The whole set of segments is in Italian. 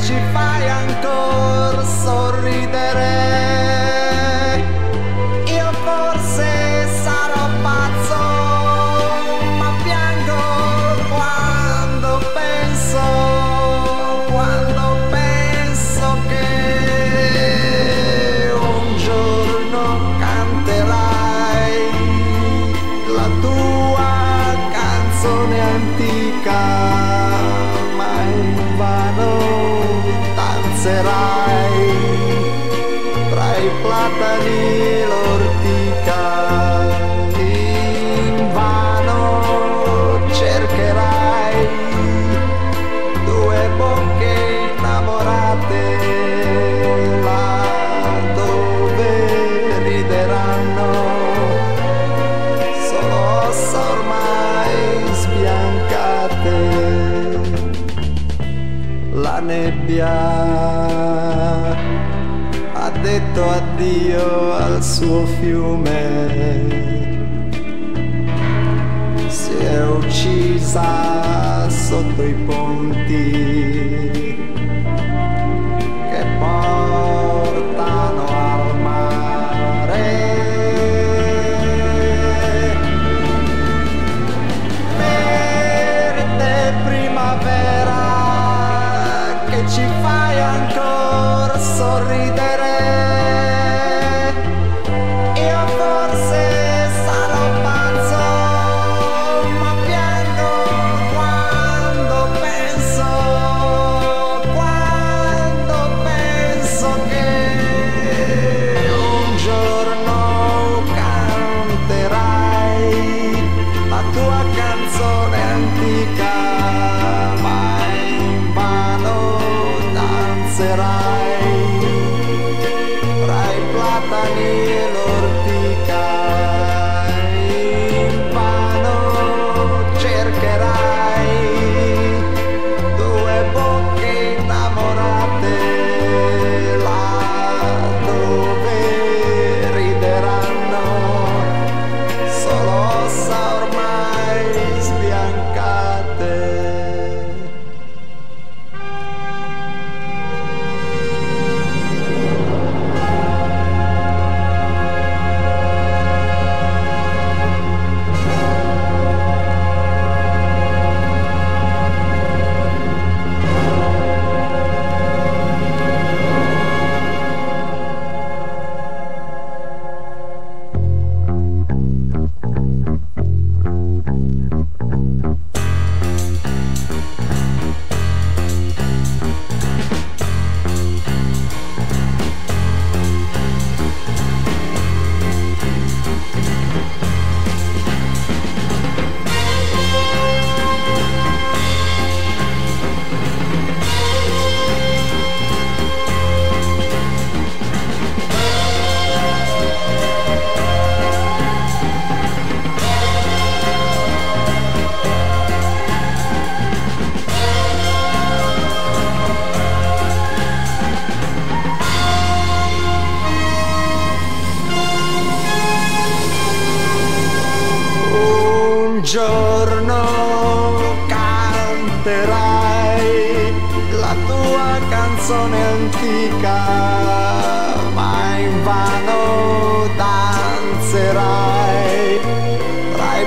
ci fai ancora sorridere. So few men.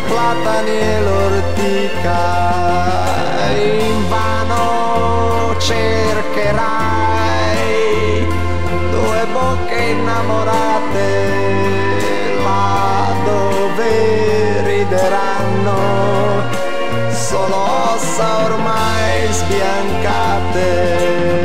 platani e l'ortica. In vano cercherai due bocche innamorate là dove rideranno? Solo ossa ormai sbiancate.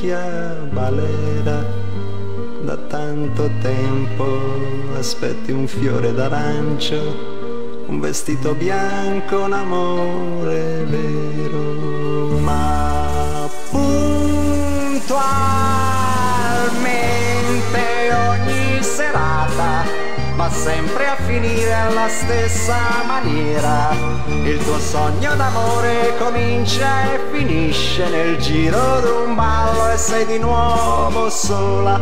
Vecchia balera. Da tanto tempo aspetti un fiore d'arancio, un vestito bianco, un amore vero, alla stessa maniera. Il tuo sogno d'amore comincia e finisce nel giro d'un ballo e sei di nuovo sola.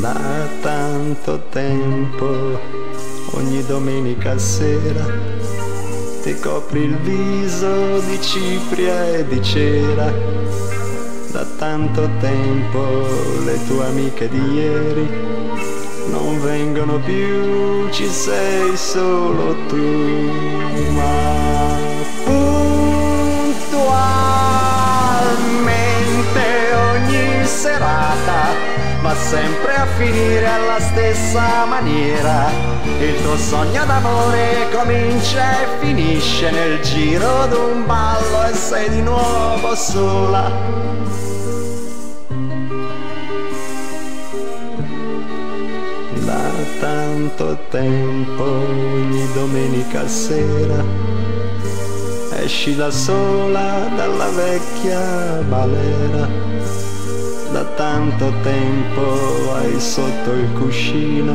Da tanto tempo, ogni domenica sera, ti copri il viso di cipria e di cera tanto tempo le tue amiche di ieri non vengono più, ci sei solo tu, ma puntualmente ogni serata va sempre a finire alla stessa maniera. Il tuo sogno d'amore comincia e finisce nel giro d'un ballo e sei di nuovo sola tanto tempo ogni domenica sera. Esci da sola dalla vecchia balera. Da tanto tempo hai sotto il cuscino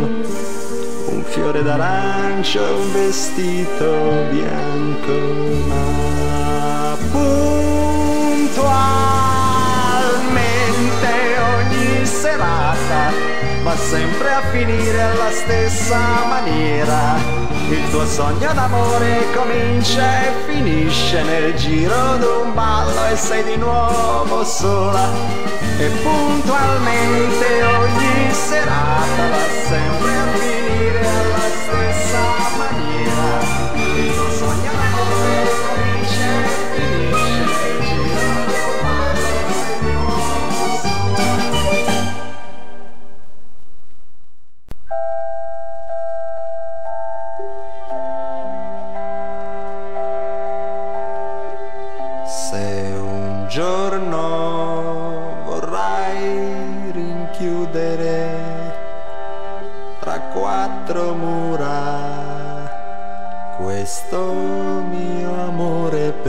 un fiore d'arancio un vestito bianco ma puntualmente ogni serata sempre a finire alla stessa maniera. Il tuo sogno d'amore comincia e finisce nel giro d'un ballo e sei di nuovo sola. E puntualmente ogni serata va sempre a finire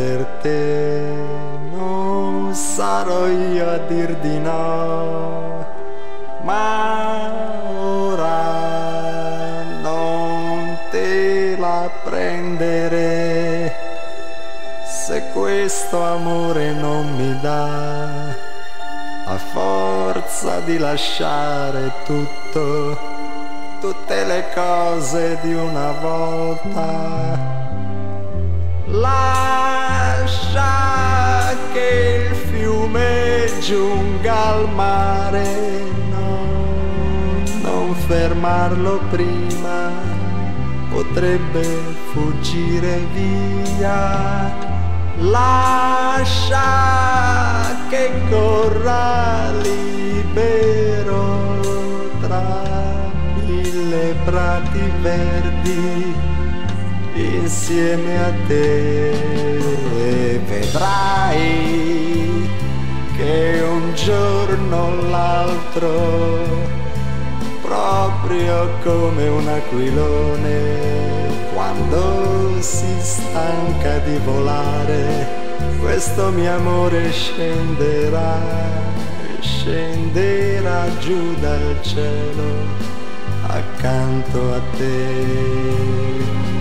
per te. Non sarò io a dir di no, ma ora non te la prendere se questo amore non mi dà a forza di lasciare tutto, tutte le cose di una volta. Lascia che il fiume giunga al mare, no, non fermarlo prima, potrebbe fuggire via. Lascia che corra libero tra mille prati verdi insieme a te e vedrai che un giorno o l'altro proprio come un aquilone quando si stanca di volare, questo mio amore scenderà, scenderà giù dal cielo accanto a te.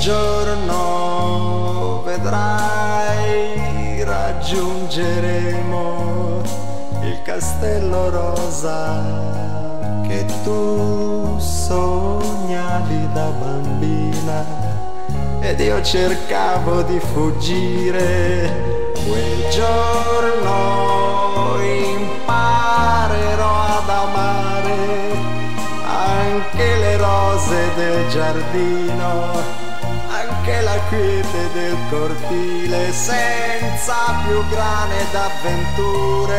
Giorno vedrai, raggiungeremo il castello rosa che tu sognavi da bambina ed io cercavo di fuggire. Quel giorno imparerò ad amare anche le rose del giardino, quiete del cortile, senza più grane d'avventure.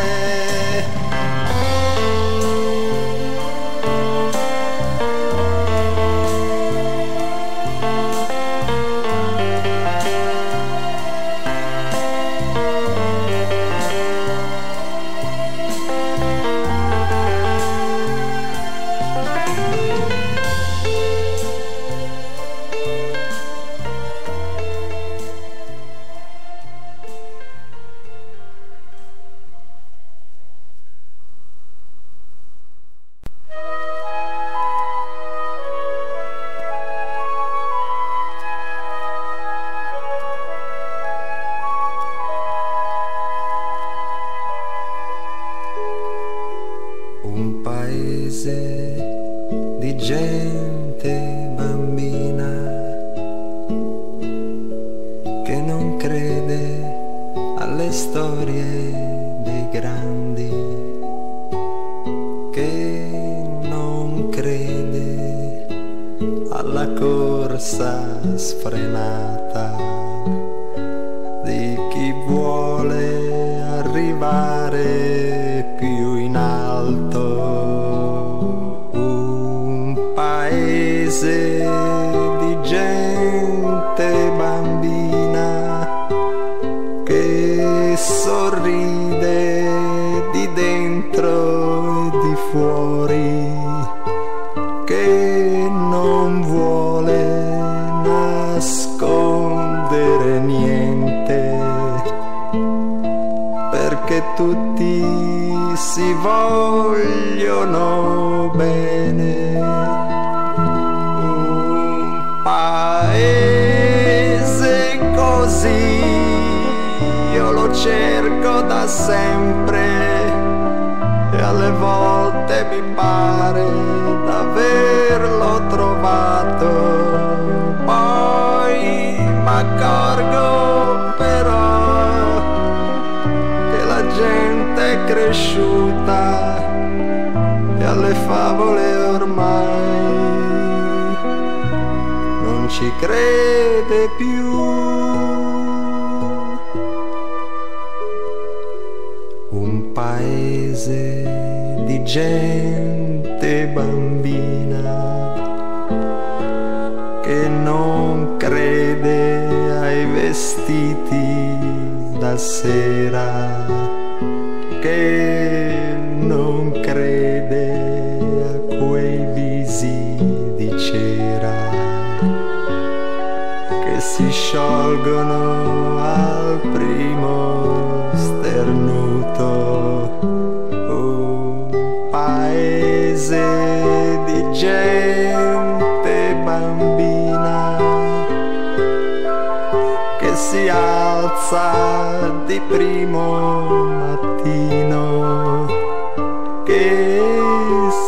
Bene. Un paese così io lo cerco da sempre e alle volte mi pare d'averlo favole ormai non ci crede più. Un paese di gente bambina che non crede ai vestiti da sera, bambina che si alza di primo mattino, che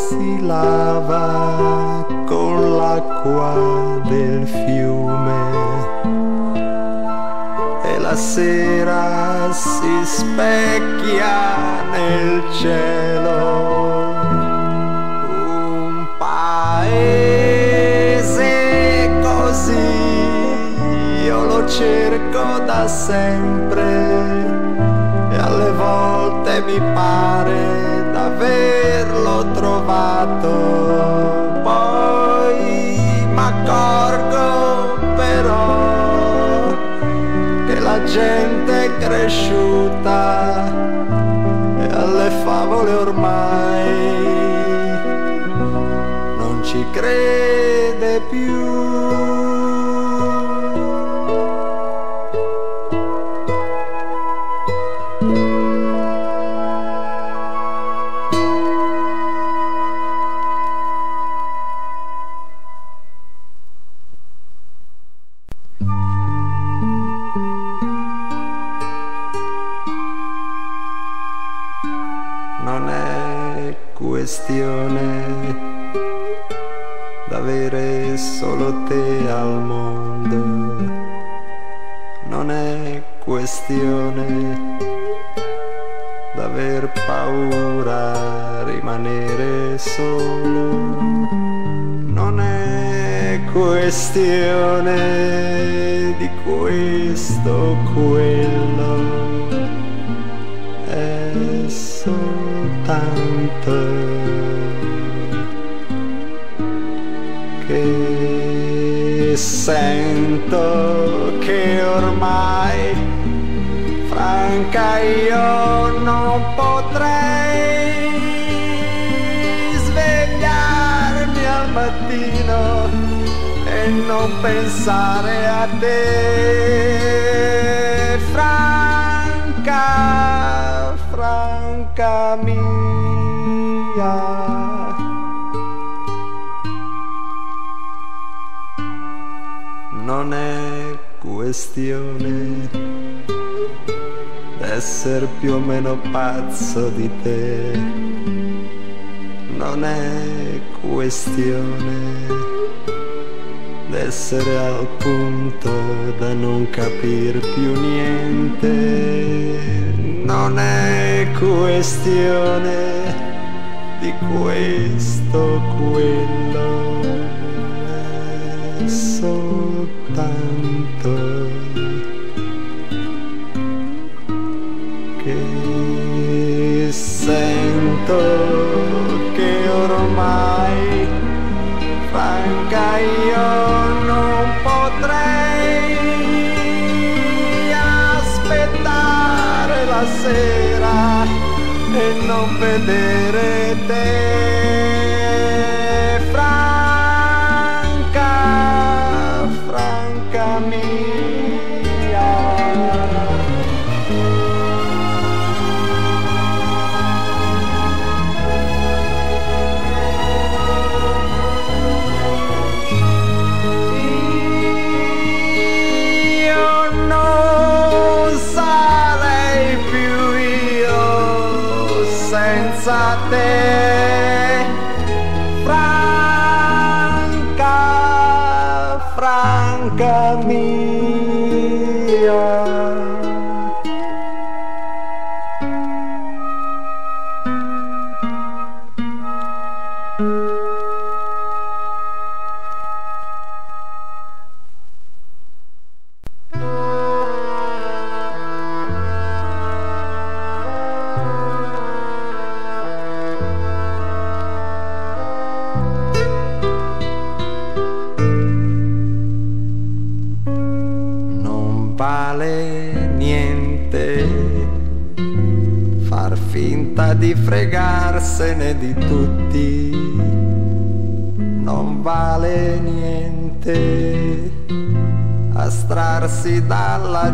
si lava con l'acqua del fiume e la sera si specchia nel cielo. Sempre e alle volte mi pare d'averlo trovato. Questione d'avere solo te al mondo. Non è questione d'aver paura rimanere solo. Non è questione di questo o quello. Soltanto che sento che ormai franca io non potrei svegliarmi al mattino e non pensare a te. Franca franca mia non è questione d'essere più o meno pazzo di te, non è questione d'essere al punto da non capir più niente, non è questione di questo quello. È soltanto che sento che ormai franca io non potrei aspettare la sera e non vedere senza te. Franca, Franca mia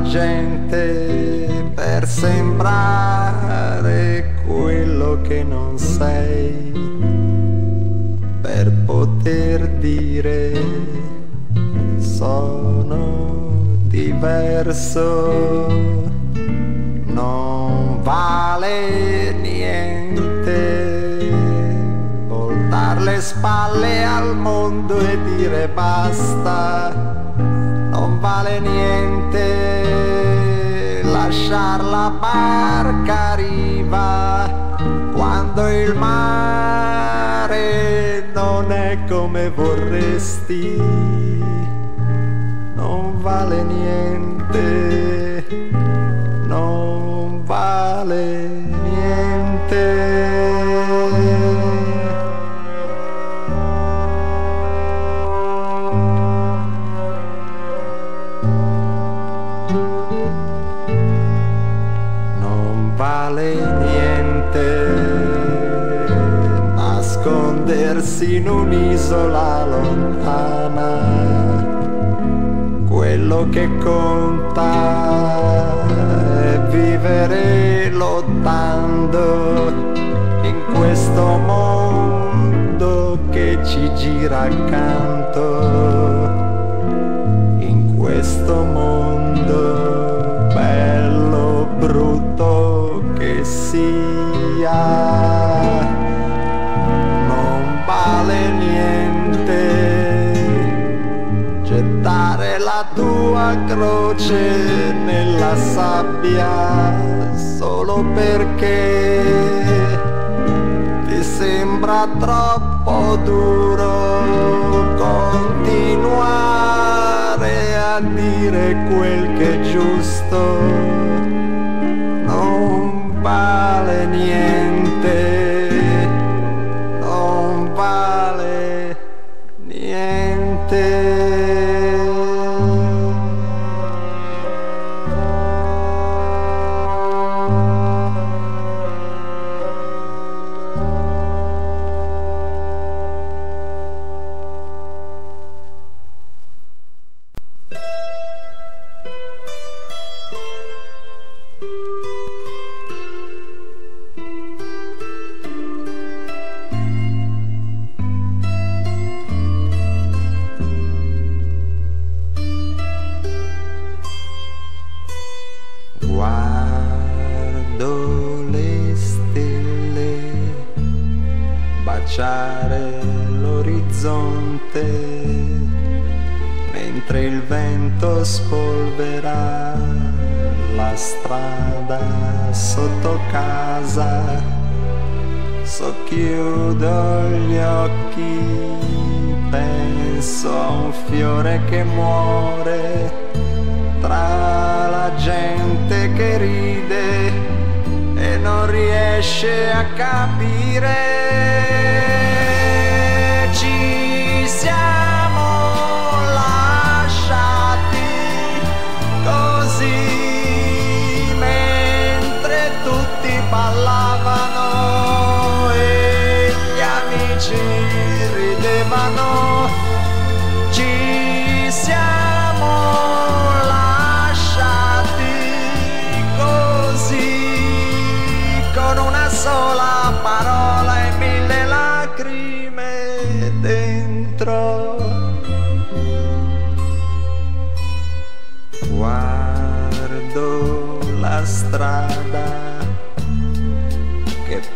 gente per sembrare quello che non sei, per poter dire sono diverso, non vale niente voltar le spalle al mondo e dire basta, non vale niente lasciar la barca riva quando il mare non è come vorresti non vale niente, non vale niente. In un'isola lontana quello che conta è vivere lottando in questo mondo che ci gira accanto, in questo mondo bello, brutto che sia, croce nella sabbia solo perché ti sembra troppo duro continuare a dire quel che è giusto vento spolvera la strada sotto casa, socchiudo gli occhi, penso a un fiore che muore tra la gente che ride e non riesce a capire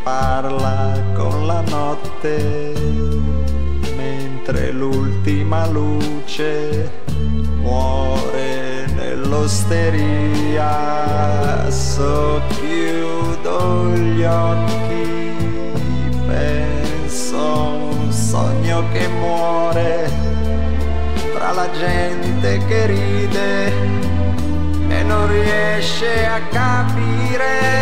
parla con la notte mentre l'ultima luce muore nell'osteria. Socchiudo gli occhi penso un sogno che muore tra la gente che ride non riesce a capire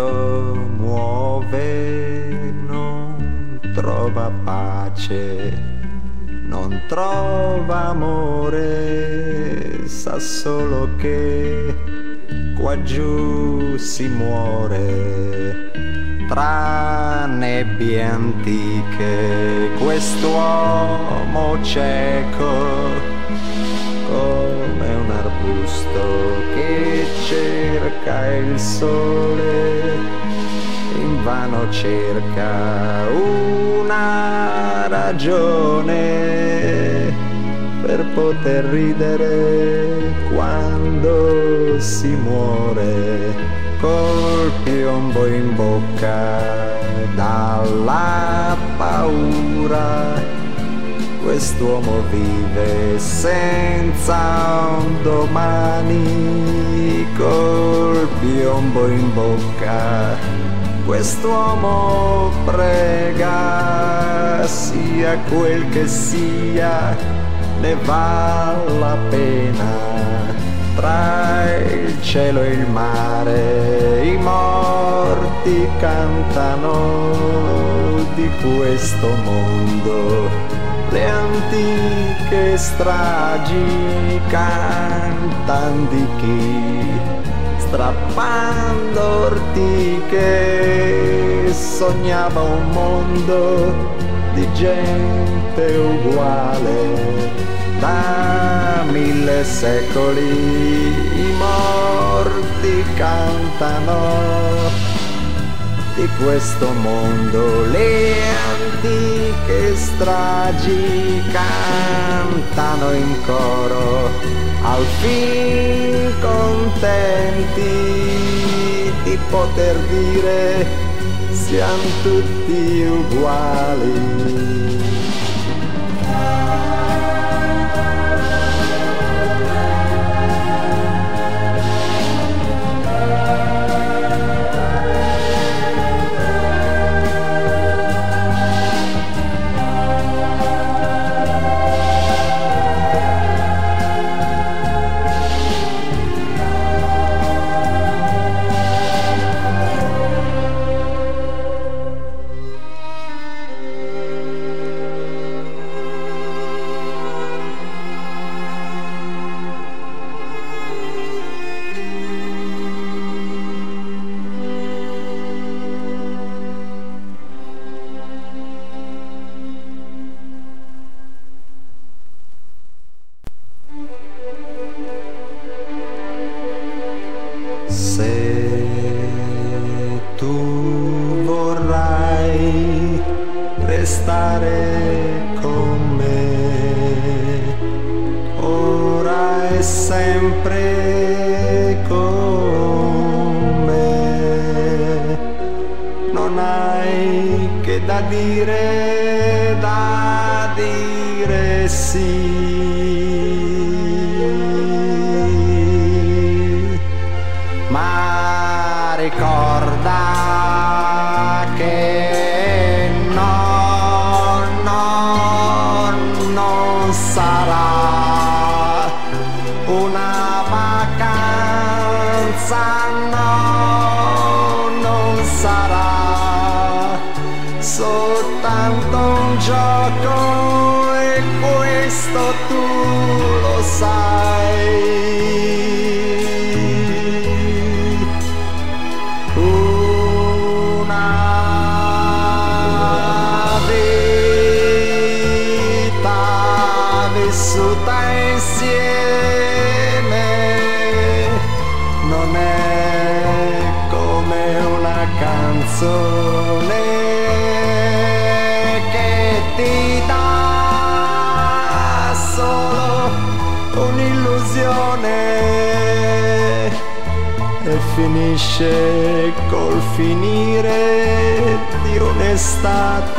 vento muove, non trova pace, non trova amore, sa solo che qua giù si muore tra nebbie antiche. Quest'uomo cieco come un arbusto cerca il sole, invano cerca una ragione per poter ridere quando si muore. Col piombo in bocca dalla paura quest'uomo vive senza un domani col piombo in bocca. Quest'uomo prega, sia quel che sia, ne va la pena tra il cielo e il mare i morti cantano di questo mondo antiche stragi cantan di chi? Strappando ortiche sognava un mondo di gente uguale. Da mille secoli i morti cantano di questo mondo le antiche stragi cantano in coro al fin contenti di poter dire siamo tutti uguali finisce col finire di un'estate.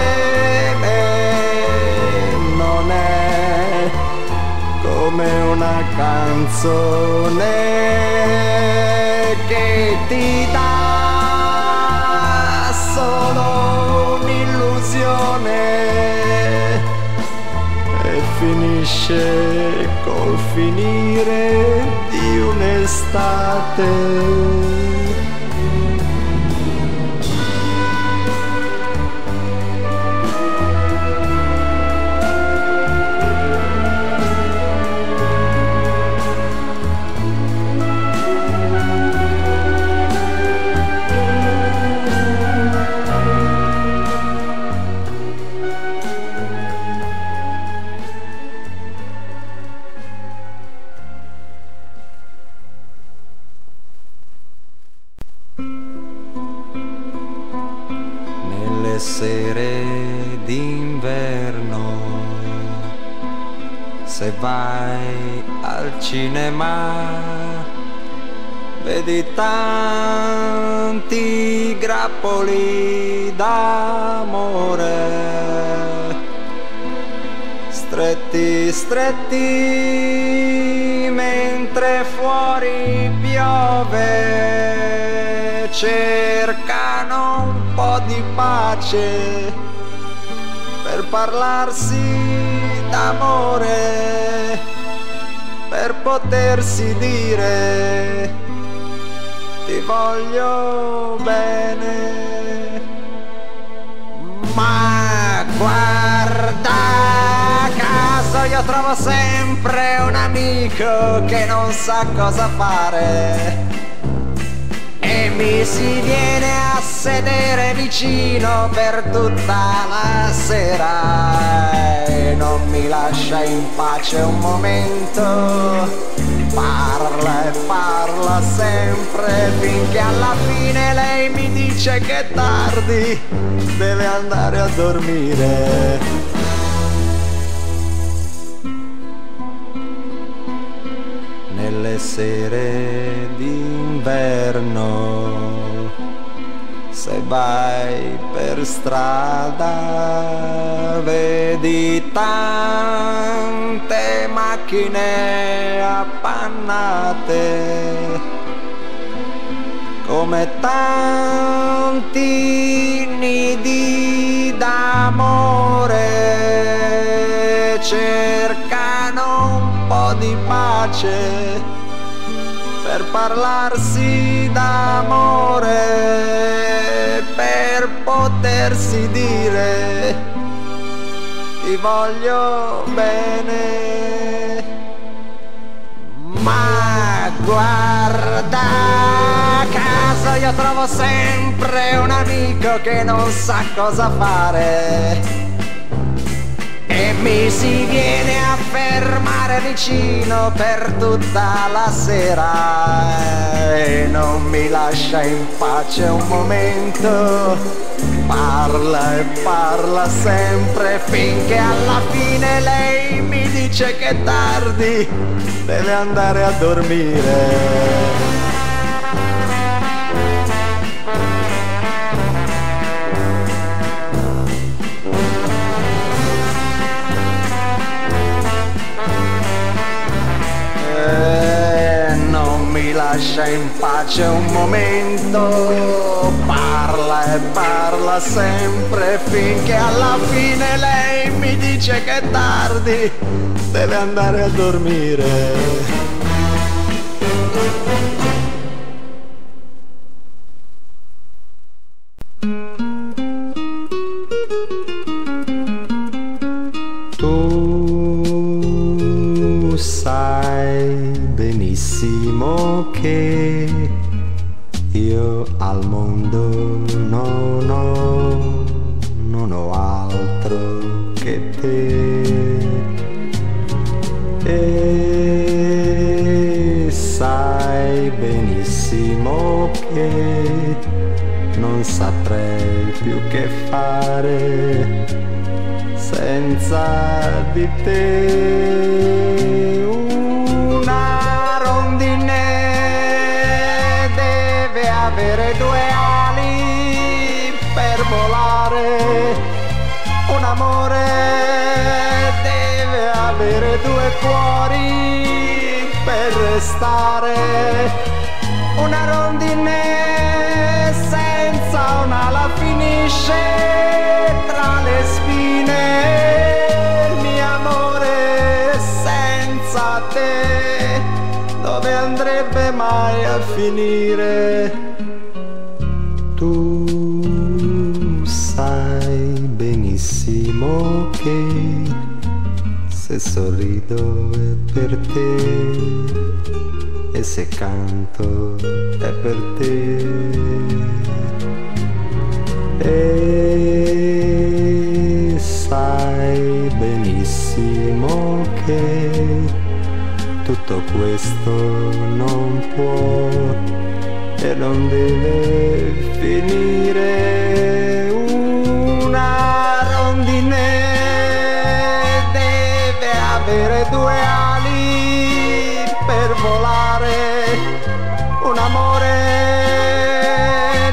canzone che ti dà solo un'illusione finisce col finire di un'estate. Pace per parlarsi d'amore, per potersi dire ti voglio bene. Ma guarda caso io trovo sempre un amico che non sa cosa fare e mi si viene a sedere vicino per tutta la sera e non mi lascia in pace un momento. Parla e parla sempre finché alla fine lei mi dice che è tardi, deve andare a dormire. Nelle sere d'inverno se vai per strada vedi tante macchine appannate come tanti nidi d'amore. Cercano un po' di pace per parlarsi d'amore, per potersi dire ti voglio bene. Ma guarda caso io trovo sempre un amico che non sa cosa fare e mi si viene a fermare vicino per tutta la sera. E non mi lascia in pace un momento. Parla e parla sempre finché alla fine lei mi dice che è tardi deve andare a dormire lascia in pace un momento, parla e parla sempre finché alla fine lei mi dice che è tardi, deve andare a dormire. E sai benissimo che non saprei più che fare senza di te. Cuori per restare. Una rondine senza un'ala finisce tra le spine, mio amore te dove andrebbe mai a finire? Sorrido è per te e se canto è per te. E sai benissimo che tutto questo non può e non deve finire due ali per volare. Un amore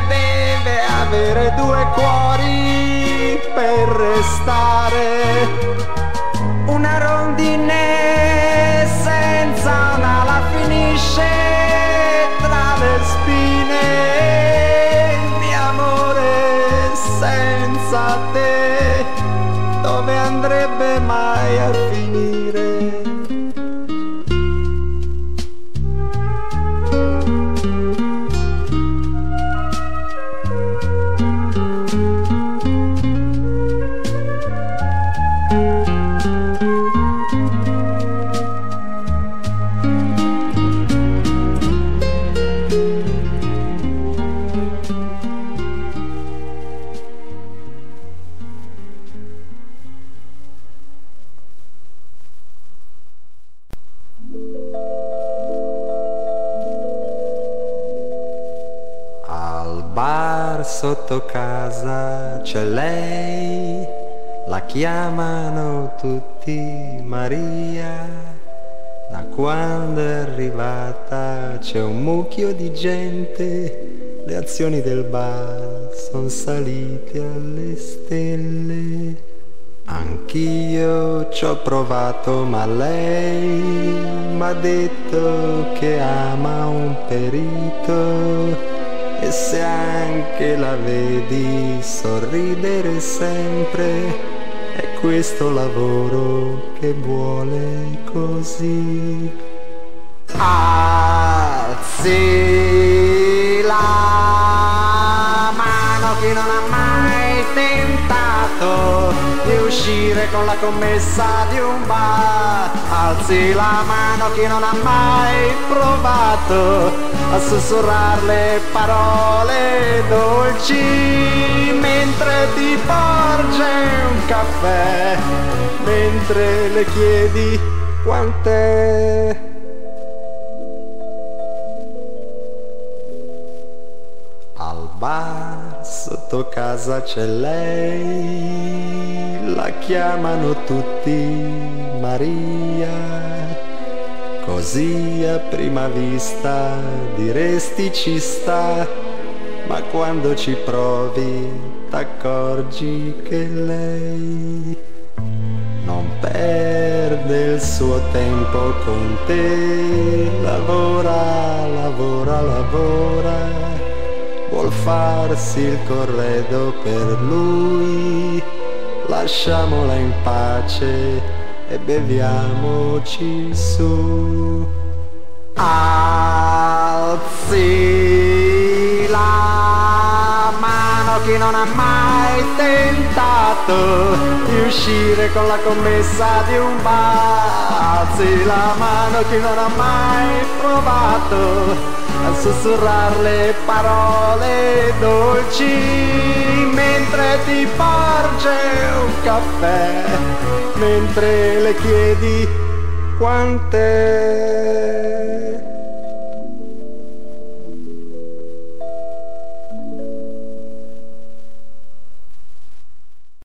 deve avere due cuori per restare bar sotto casa c'è lei, la chiamano tutti Maria. Da quando è arrivata c'è un mucchio di gente, le azioni del bar sono salite alle stelle. Anch'io ci ho provato, ma lei m'ha detto che ama un perito. E se anche la vedi sorridere sempre, è questo lavoro che vuole così. Alzi la mano chi non ha mai tentato di uscire con la commessa di un bar. Alzi la mano chi non ha mai provato a sussurrarle parole dolci mentre ti porge un caffè, mentre le chiedi quant'è. Al bar sotto casa c'è lei, la chiamano tutti Maria. Così a prima vista diresti ci sta, ma quando ci provi t'accorgi che lei non perde il suo tempo con te, lavora, lavora, lavora vuol farsi il corredo per lui, lasciamola in pace e beviamoci su. Alzi la mano chi non ha mai tentato di uscire con la commessa di un bar. Alzi la mano chi non ha mai provato a sussurrarle parole dolci mentre ti porge un caffè, mentre le chiedi quant'è.